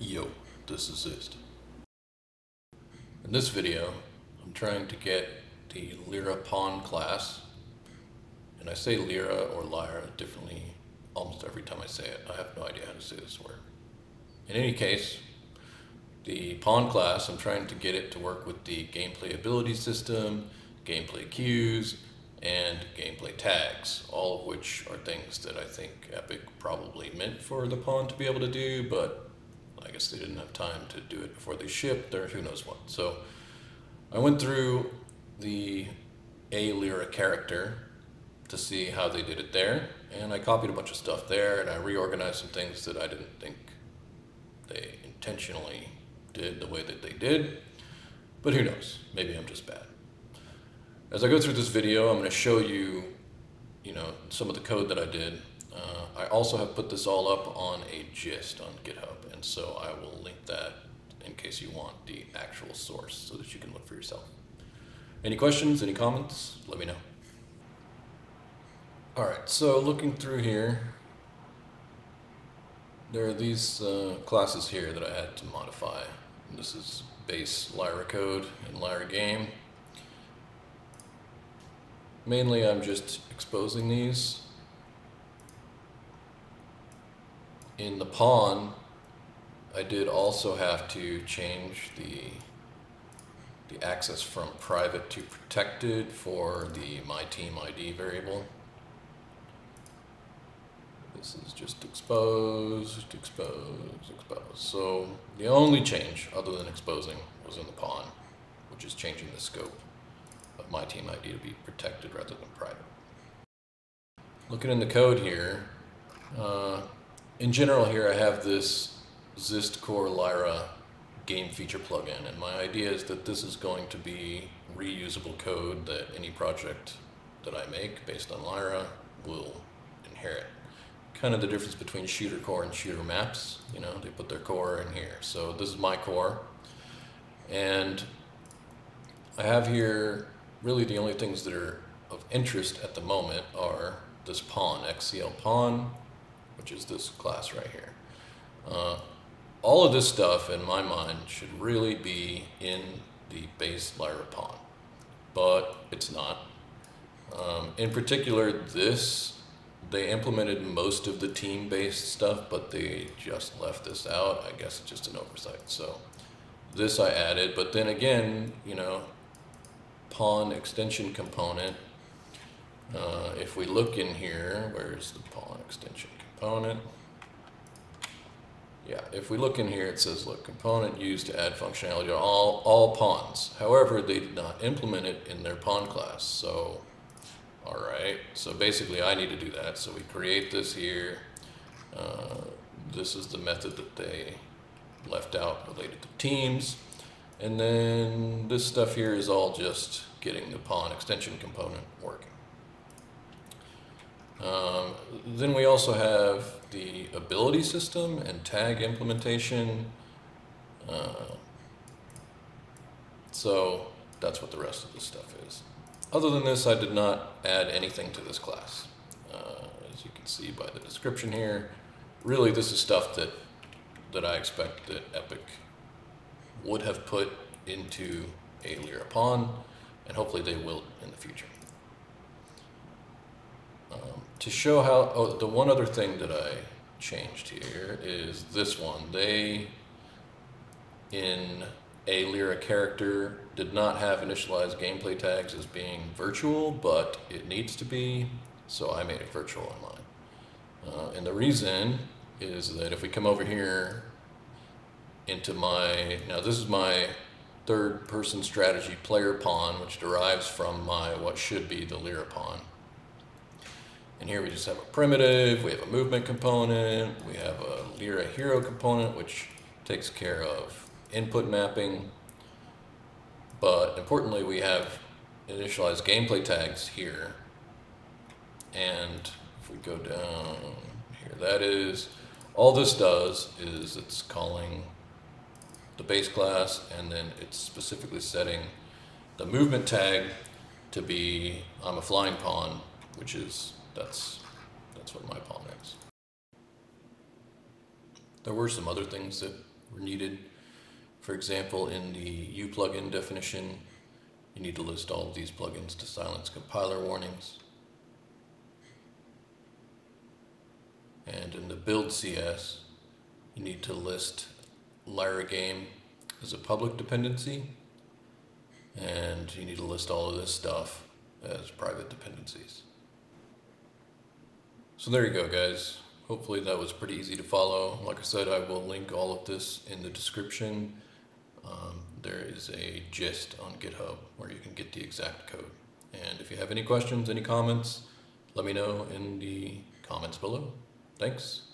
Yo, this is Xist. In this video, I'm trying to get the Lyra Pawn class, and I say Lyra or Lyra differently almost every time I say it. I have no idea how to say this word. In any case, the Pawn class, I'm trying to get it to work with the gameplay ability system, gameplay cues, and gameplay tags, all of which are things that I think Epic probably meant for the Pawn to be able to do, but I guess they didn't have time to do it before they shipped, or who knows what. So I went through the A Lyra character to see how they did it there, and I copied a bunch of stuff there, and I reorganized some things that I didn't think they intentionally did the way that they did. But who knows? Maybe I'm just bad. As I go through this video, I'm going to show you, you know, some of the code that I did. Uh, I also have put this all up on a gist on GitHub, and so I will link that in case you want the actual source so that you can look for yourself. Any questions, any comments, let me know. All right, so looking through here, there are these uh, classes here that I had to modify. And this is base Lyra code and Lyra game. Mainly I'm just exposing these. In the pawn, I did also have to change the the access from private to protected for the my team ID variable. This is just exposed, exposed, exposed. So the only change other than exposing was in the pawn, which is changing the scope of my team ID to be protected rather than private. Looking in the code here, uh, in general here I have this Xist Core Lyra game feature plugin and my idea is that this is going to be reusable code that any project that I make based on Lyra will inherit. Kind of the difference between shooter core and shooter maps, you know, they put their core in here. So this is my core and I have here really the only things that are of interest at the moment are this pawn, XCL pawn, which is this class right here. Uh, all of this stuff, in my mind, should really be in the base Lyra pawn, but it's not. Um, in particular, this, they implemented most of the team-based stuff, but they just left this out. I guess it's just an oversight. So this I added, but then again, you know, pawn extension component. Uh, if we look in here, where's the pawn extension component? Yeah, if we look in here, it says, look, component used to add functionality to all, all pawns. However, they did not implement it in their pawn class. So, all right. So basically, I need to do that. So we create this here. Uh, this is the method that they left out related to teams. And then this stuff here is all just getting the pawn extension component working. Um, then we also have the ability system and tag implementation. Uh, so that's what the rest of this stuff is. Other than this, I did not add anything to this class. Uh, as you can see by the description here, really this is stuff that, that I expect that Epic would have put into a Lyra pawn, and hopefully they will in the future. To show how, oh, the one other thing that I changed here is this one. They, in a Lyra character, did not have initialized gameplay tags as being virtual, but it needs to be, so I made it virtual online. Uh, and the reason is that if we come over here into my, now this is my third person strategy player pawn, which derives from my, what should be the Lyra pawn. And here we just have a primitive, we have a movement component, we have a Lyra hero component, which takes care of input mapping. But importantly, we have initialized gameplay tags here. And if we go down here, that is, all this does is it's calling the base class and then it's specifically setting the movement tag to be I'm a flying pawn, which is that's that's what my pawn is. There were some other things that were needed. For example, in the U plugin definition, you need to list all of these plugins to silence compiler warnings. And in the build CS, you need to list Lyra game as a public dependency. And you need to list all of this stuff as private dependencies. So there you go, guys. Hopefully that was pretty easy to follow. Like I said, I will link all of this in the description. Um, there is a gist on GitHub where you can get the exact code. And if you have any questions, any comments, let me know in the comments below. Thanks.